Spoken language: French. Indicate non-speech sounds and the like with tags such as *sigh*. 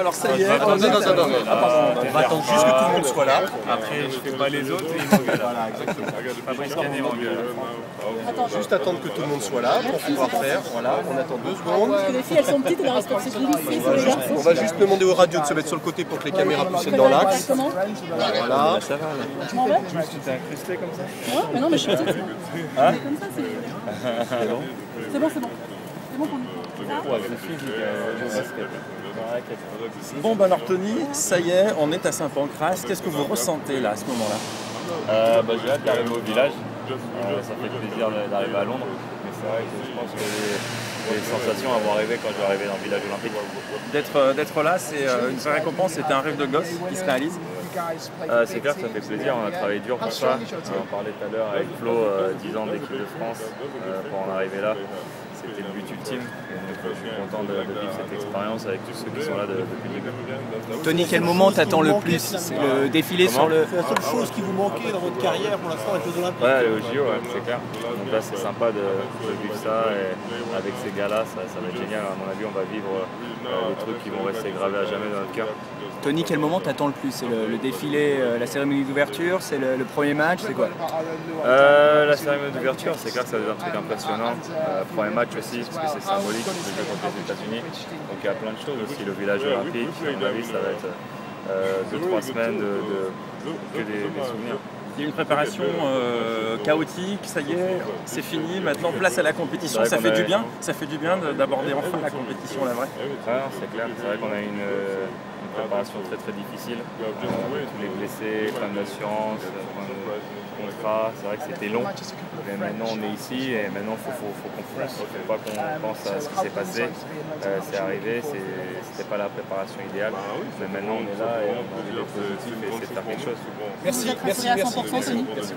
Alors ça y est. On Ah, va attendre juste que tout le monde soit là. Après, je fais pas les autres et ils m'engueulent. Voilà, exactement. Fabrice Canet m'engueule. Juste attendre que tout le monde soit là pour pouvoir faire. Voilà, on attend deux secondes. Parce que les filles, elles sont petites et elles les garçons. On va juste demander aux radios de se mettre sur le côté pour que les caméras puissent être dans l'axe. Voilà. Je m'en vais Tu t'es incrusté comme ça Ouais, mais non, mais je suis *laughs* petite. Hein Comme ça, c'est. C'est bon, c'est bon. Bon bah alors Tony, ça y est, on est à Saint-Pancras. Qu'est-ce que vous ressentez là à ce moment-là? Euh, bah, j'ai hâte d'arriver au village. Euh, ça fait plaisir d'arriver à Londres. Mais c'est vrai que je pense que les, les sensations à voir rêver quand je vais arriver dans le village olympique. D'être euh, d'être là, c'est une vraie récompense. C'était un rêve de gosse qui se réalise. Euh, c'est clair que ça fait plaisir, on a travaillé dur pour ça. On parlait tout à l'heure avec Flo, euh, 10 ans d'équipe de France pour en arriver là. C'était le but ultime. Donc, euh, je suis content de, de vivre cette expérience avec tous ceux qui sont là de- depuis le début. Tony, quel moment t'attends le plus C'est le défilé sur le. C'est la seule chose qui vous manquait dans votre carrière pour l'instant avec les Olympiques. Ouais, au JO, ouais, c'est clair. Donc là, c'est sympa de, de vivre ça et avec ces gars-là, ça, ça va être génial. À mon avis, on va vivre euh, des trucs qui vont rester gravés à jamais dans notre cœur. Tony, quel moment t'attends le plus C'est le, le défilé, euh, la cérémonie d'ouverture C'est le, le premier match C'est quoi Euh, la cérémonie d'ouverture, c'est clair que ça va être un truc impressionnant. Euh, premier match aussi, parce que c'est symbolique, le jeu contre les États-Unis. Donc il y a plein de choses aussi. Le village olympique, à mon avis, ça va être euh, deux, trois semaines de, de- que des, des souvenirs. Il y a une préparation euh, chaotique, ça y est, c'est fini. Maintenant, place à la compétition. Ça fait du bien. Ça fait du bien de- d'aborder enfin la compétition, la vraie. Non, c'est clair. C'est vrai qu'on a une, préparation très très difficile. Euh, tous les blessés, plein d'assurance, plein de contrats. C'est vrai que c'était long. Mais maintenant on est ici et maintenant il faut, faut, faut qu'on. Il ne faut pas qu'on pense à ce qui s'est passé. Euh, c'est arrivé, c'est- c'était pas la préparation idéale. Mais maintenant on est là et on a positif et essayer de faire quelque chose. Merci, merci, merci. 100%, Tony merci.